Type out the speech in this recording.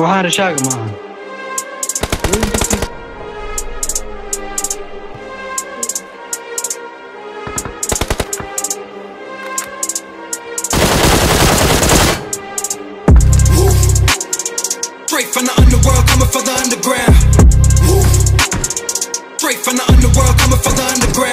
waxaan rashaaga maaha Straight from the underworld, coming for the underground. Straight from the underworld, coming for the underground.